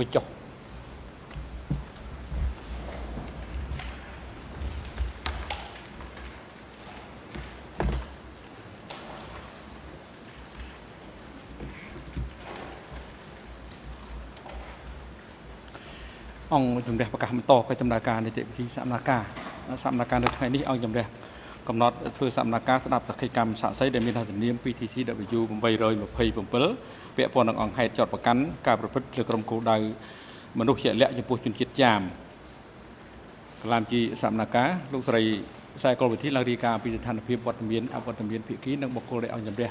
វិចុះអង្គជំរះប្រកាសបន្តកិច្ចដំណើរការនីតិវិធីសកម្មការសកម្មការនៅថ្ងៃនេះអង្គជំរះ កំណត់ធ្វើសកម្មការស្ដាប់សកម្មកម្មសាក់សីដែលមានជំនាញ PTCW 827ពាក់ព័ន្ធនឹងអង្គហេតុចោតប្រកាន់ការប្រព្រឹត្តលើក្រុមគោលដៅមនុស្សជាលក្ខចំពោះជនជាតិចាមកលាមជីសកម្មការលោកស្រីខ្សែកុលវិធីឡើងរាយការណ៍ពីស្ថានភាពវត្តមានអវត្តមានភាគីនិងបុគ្គលដែលអង្គជំរះ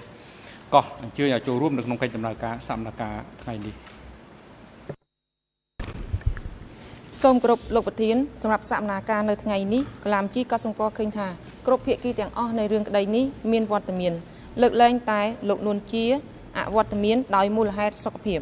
កោះអញ្ជើញឲ្យចូលរួមនៅក្នុងកិច្ចដំណើរការសកម្មការថ្ងៃនេះសូមគោរពលោកប្រធានសម្រាប់សកម្មភាពនៅថ្ងៃនេះកលាមជីក៏សម្គាល់ឃើញថា គ្រប់ភាគីទាំងអស់នៃរឿងក្តីនេះមានវត្តមានលើកលែងតែលោកនួនជាអវត្តមានដោយមូលហេតុសុខភាព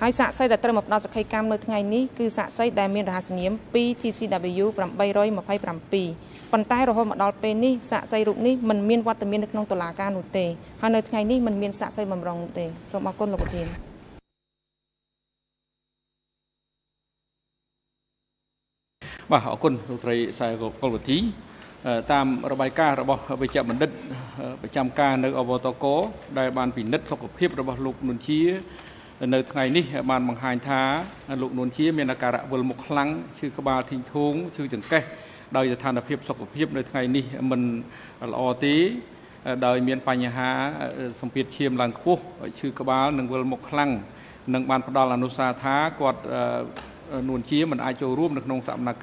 ហើយសាកសីដែលត្រូវមកផ្ដល់សក្ខីកម្មនៅថ្ងៃនេះគឺសាកសីដែលមានរហស្សនាម 2TCW 827ប៉ុន្តែរហូតមកដល់ពេលនេះសាកសីរូបនេះមិនមានវត្តមាននៅក្នុងតុលាការនោះទេហើយនៅថ្ងៃនេះមិនមានសាកសីបំរុងនោះទេសូមអរគុណលោកប្រធានបាទអរគុណលោកស្រីខ្សែកុលវធី តាមរបាយការណ៍របស់វិជ្ជបណ្ឌិតប្រចាំការនៅអវតកដែលបានពិនិត្យសុខភាពរបស់លោកនុនជានៅថ្ងៃនេះបានបង្ហាញថាលោកនួនជាមានអាការៈវិលមុខខ្លាំងឈឺក្បាលធីងធូងឈឺចង្កេះដោយស្ថានភាពសុខភាពនៅថ្ងៃនេះមិនល្អទេដោយមានបញ្ហាសម្ពាធឈាមឡើងខ្ពស់ឈឺក្បាលនិងវិលមុខខ្លាំងនិងបានផ្ដល់អនុសាសន៍ថាគាត់ នួនជាមិនអាចចូលរួមនៅក្នុងសកម្មភាព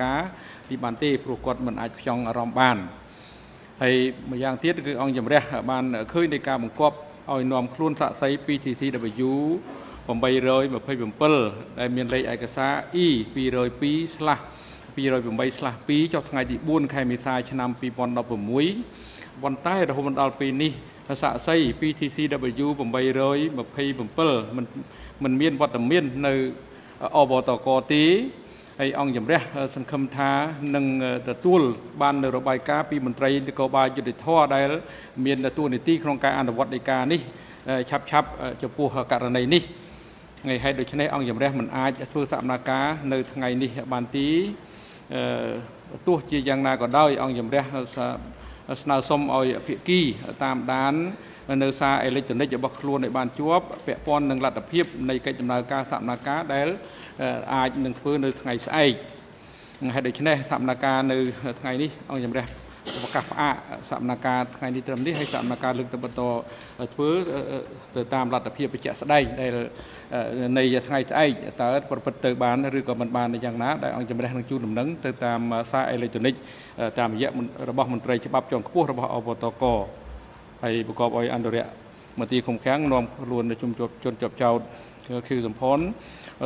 នេះបានទេព្រោះគាត់មិនអាចផ្ចង់អារម្មណ៍បានហើយម្យ៉ាងទៀតគឺអង្គជំរះបានឃើញនៃការបង្គាប់ឲ្យនាំខ្លួនសាក់សី PTCW 827ដែលមានលេខឯកសារ E 202/208/2ចុះថ្ងៃទី4ខែមេសាឆ្នាំ2016ប៉ុន្តែរហូតដល់ពេលនេះសាក់សី PTCW 827មិនមិនមានវត្តមាននៅ អបតកទេហើយអង្គជំរះសង្ឃឹមថានឹងទទួលបាននៅរបាយការណ៍ពីមន្ត្រីនគរបាលយុតិធធដែល មានទួនាទីក្នុងការអនុវត្តដីកានេះឆាប់ឆាប់ចំពោះករណីនេះថ្ងៃហេតុដូច្នេះអង្គជំរះមិនអាចធ្វើសកម្មភាពនៅថ្ងៃនេះបានទីទោះជាយ៉ាងណាក៏ដោយអង្គជំរះ ស្នើសុំឲ្យភាគីតាមដាននៅសារអេឡិចត្រូនិករបស់ខ្លួនឲ្យបានជាប់ពាក់ព័ន្ធនឹងលទ្ធភាពនៃកិច្ចដំណើរការសកម្មភាពដែលអាចនឹងធ្វើនៅថ្ងៃស្អែកហើយដូច្នេះសកម្មភាពនៅថ្ងៃនេះអង្គជំរះ ប្រកាសផ្អាកសកម្មភាពថ្ងៃនេះត្រឹមនេះហើយសកម្មភាពលើកទៅបន្តធ្វើទៅតាមលទ្ធភាពបច្ចៈស្ដែងដែលនៃថ្ងៃស្អែកតើប្រព្រឹត្តទៅបានឬក៏មិនបានយ៉ាងណាដែលអង្គជំរះនឹងជូនដំណឹងទៅតាមសារអេឡិចត្រូនិកតាមរយៈរបស់មន្ត្រីច្បាប់ជាន់ខ្ពស់របស់អបតកហើយប្រកបឲ្យអន្តរៈមន្ត្រីឃុំឃាំងនាំខ្លួនជុំជាប់ជនជាប់ចោតខៀវសំផន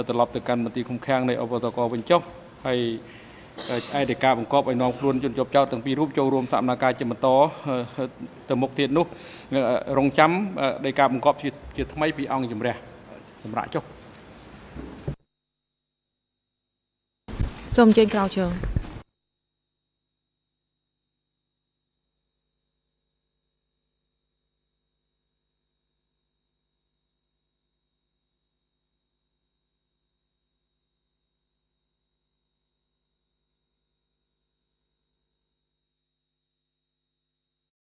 ត្រឡប់ទៅកាន់មន្ត្រីឃុំឃាំងនៃអបតកវិញចុះហើយ ឯកការបង្កប់ឲ្យនាំខ្លួនជនជាប់ចោតទាំងពីររូបចូលរួមសកម្មភាពជាបន្តទៅមុខទៀតនោះរងចាំដីកាបង្កប់ជាជាថ្មីពីអង្គជំរះសម្រាប់ចុះសូមអញ្ជើញក្រោយជើង